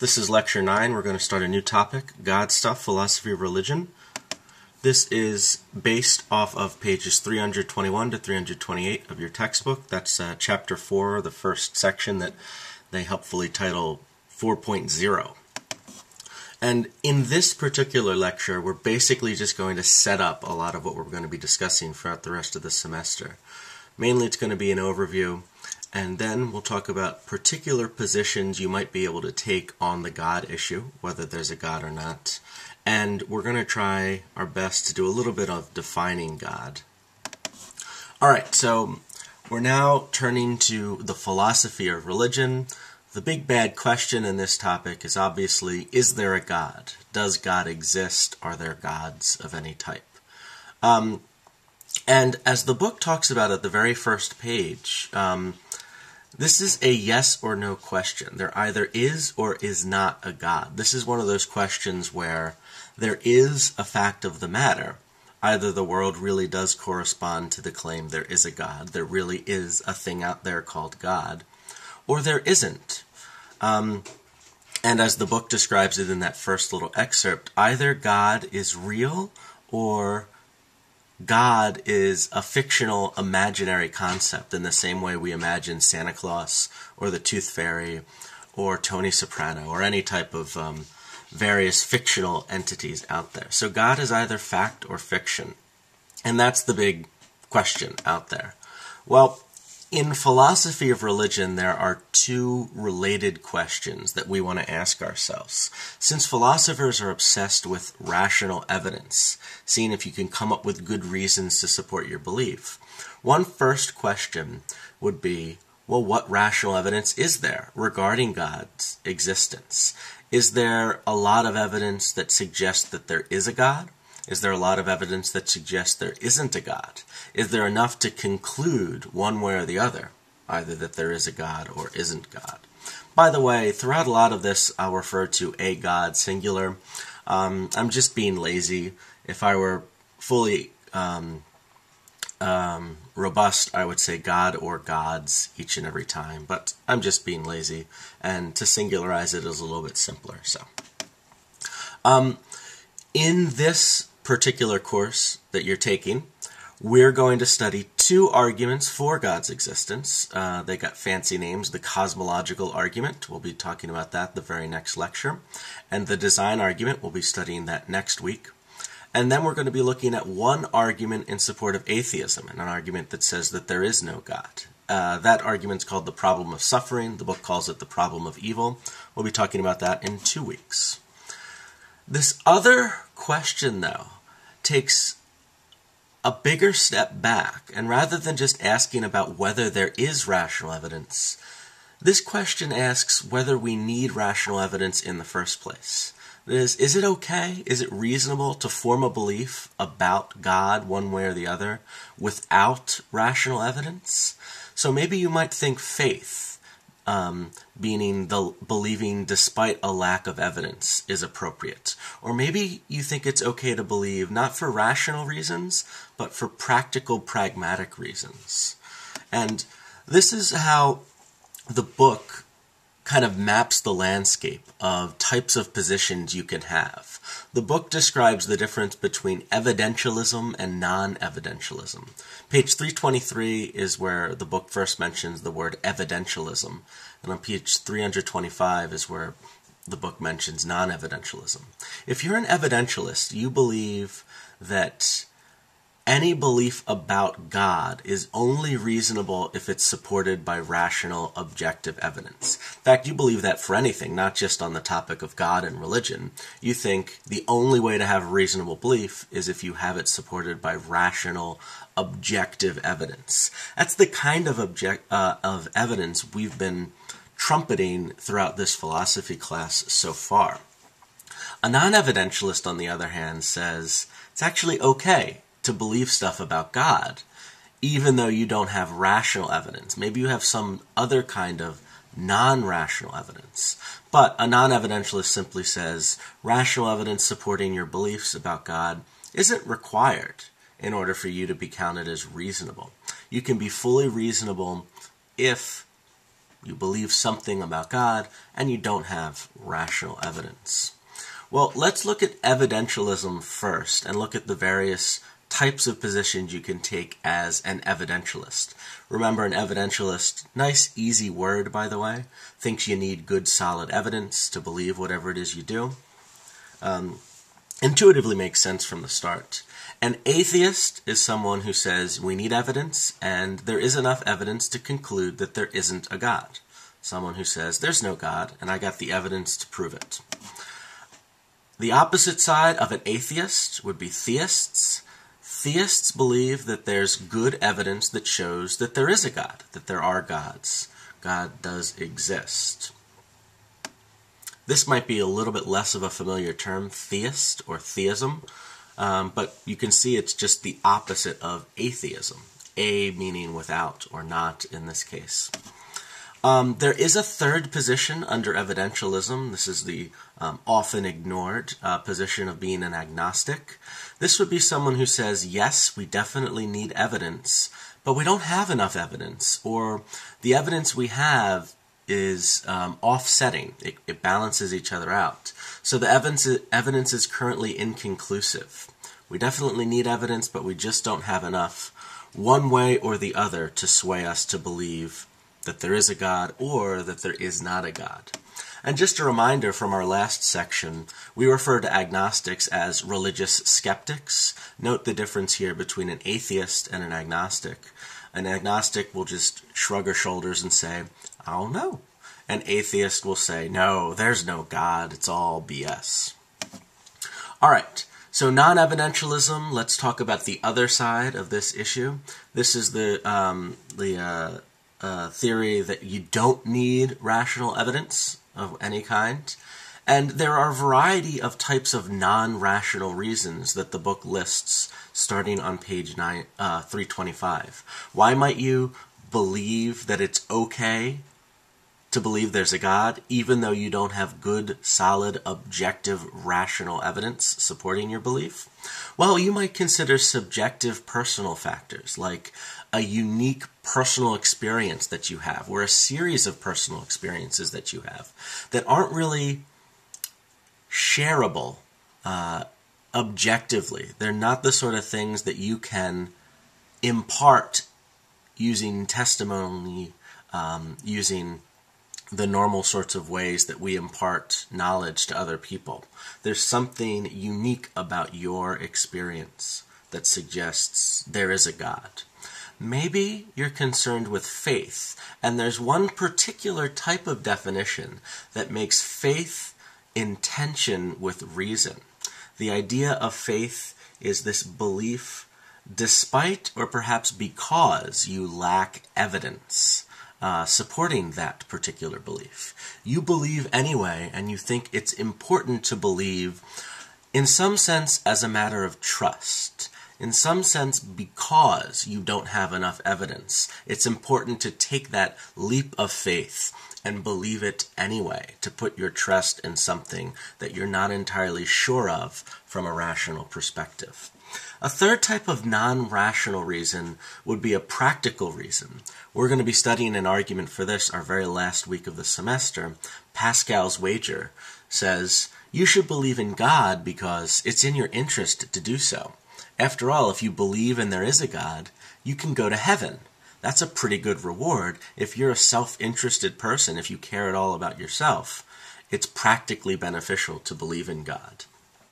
This is lecture 9. We're going to start a new topic God Stuff, Philosophy of Religion. This is based off of pages 321 to 328 of your textbook. That's uh, chapter 4, the first section that they helpfully title 4.0. And in this particular lecture, we're basically just going to set up a lot of what we're going to be discussing throughout the rest of the semester. Mainly, it's going to be an overview and then we'll talk about particular positions you might be able to take on the God issue, whether there's a God or not. And we're going to try our best to do a little bit of defining God. All right, so we're now turning to the philosophy of religion. The big bad question in this topic is obviously is there a God? Does God exist? Are there gods of any type? Um, and as the book talks about at the very first page, um, this is a yes or no question. There either is or is not a God. This is one of those questions where there is a fact of the matter. Either the world really does correspond to the claim there is a God, there really is a thing out there called God, or there isn't. Um, and as the book describes it in that first little excerpt, either God is real or God is a fictional, imaginary concept in the same way we imagine Santa Claus or the Tooth Fairy or Tony Soprano or any type of um, various fictional entities out there. So God is either fact or fiction. And that's the big question out there. Well, in philosophy of religion, there are two related questions that we want to ask ourselves. Since philosophers are obsessed with rational evidence, seeing if you can come up with good reasons to support your belief, one first question would be well, what rational evidence is there regarding God's existence? Is there a lot of evidence that suggests that there is a God? Is there a lot of evidence that suggests there isn't a God? Is there enough to conclude one way or the other, either that there is a God or isn't God? By the way, throughout a lot of this, I'll refer to a God singular. Um, I'm just being lazy. If I were fully um, um, robust, I would say God or gods each and every time, but I'm just being lazy, and to singularize it is a little bit simpler. So, um, in this particular course that you're taking, we're going to study two arguments for God's existence. Uh, they got fancy names. The cosmological argument, we'll be talking about that the very next lecture. And the design argument, we'll be studying that next week. And then we're going to be looking at one argument in support of atheism, and an argument that says that there is no God. Uh, that argument's called the problem of suffering. The book calls it the problem of evil. We'll be talking about that in two weeks. This other question, though, takes a bigger step back, and rather than just asking about whether there is rational evidence, this question asks whether we need rational evidence in the first place. Is, is it okay? Is it reasonable to form a belief about God one way or the other without rational evidence? So maybe you might think faith um, meaning the believing despite a lack of evidence is appropriate. Or maybe you think it's okay to believe not for rational reasons, but for practical, pragmatic reasons. And this is how the book kind of maps the landscape of types of positions you can have. The book describes the difference between evidentialism and non evidentialism. Page 323 is where the book first mentions the word evidentialism, and on page 325 is where the book mentions non evidentialism. If you're an evidentialist, you believe that any belief about God is only reasonable if it's supported by rational, objective evidence. In fact, you believe that for anything, not just on the topic of God and religion. You think the only way to have a reasonable belief is if you have it supported by rational, objective evidence. That's the kind of object uh, of evidence we've been trumpeting throughout this philosophy class so far. A non-evidentialist, on the other hand, says it's actually okay to believe stuff about God, even though you don't have rational evidence. Maybe you have some other kind of non rational evidence. But a non evidentialist simply says rational evidence supporting your beliefs about God isn't required in order for you to be counted as reasonable. You can be fully reasonable if You believe something about God, and you don't have rational evidence. Well, let's look at evidentialism first and look at the various types of positions you can take as an evidentialist. Remember, an evidentialist, nice, easy word, by the way, thinks you need good, solid evidence to believe whatever it is you do. Um, intuitively makes sense from the start. An atheist is someone who says we need evidence, and there is enough evidence to conclude that there isn't a God. Someone who says there's no God, and I got the evidence to prove it. The opposite side of an atheist would be theists. Theists believe that there's good evidence that shows that there is a God, that there are gods. God does exist. This might be a little bit less of a familiar term, theist or theism, um, but you can see it's just the opposite of atheism. A meaning without or not in this case. Um, there is a third position under evidentialism. This is the um, often ignored uh, position of being an agnostic. This would be someone who says, yes, we definitely need evidence, but we don't have enough evidence, or the evidence we have is um, offsetting. It, it, balances each other out. So the evidence, evidence is currently inconclusive. We definitely need evidence, but we just don't have enough, one way or the other, to sway us to believe that there is a God or that there is not a God. And just a reminder from our last section, we refer to agnostics as religious skeptics. Note the difference here between an atheist and an agnostic. An agnostic will just shrug her shoulders and say, I don't know. An atheist will say, no, there's no God, it's all BS. All right, so non evidentialism, let's talk about the other side of this issue. This is the, um, the uh, uh, theory that you don't need rational evidence of any kind. And there are a variety of types of non rational reasons that the book lists starting on page nine, uh, 325. Why might you believe that it's okay to believe there's a God, even though you don't have good, solid, objective, rational evidence supporting your belief? Well, you might consider subjective personal factors like a unique personal experience that you have, or a series of personal experiences that you have that aren't really shareable uh, objectively. They're not the sort of things that you can impart using testimony, um, using the normal sorts of ways that we impart knowledge to other people. There's something unique about your experience that suggests there is a God. Maybe you're concerned with faith, and there's one particular type of definition that makes faith in tension with reason. The idea of faith is this belief despite or perhaps because you lack evidence. Uh, supporting that particular belief. You believe anyway, and you think it's important to believe, in some sense, as a matter of trust in some sense because you don't have enough evidence. It's important to take that leap of faith and believe it anyway, to put your trust in something that you're not entirely sure of from a rational perspective. A third type of non rational reason would be a practical reason. We're going to be studying an argument for this our very last week of the semester. Pascal's wager says, You should believe in God because it's in your interest to do so. After all, if you believe and there is a God, you can go to heaven. That's a pretty good reward. If you're a self interested person, if you care at all about yourself, it's practically beneficial to believe in God.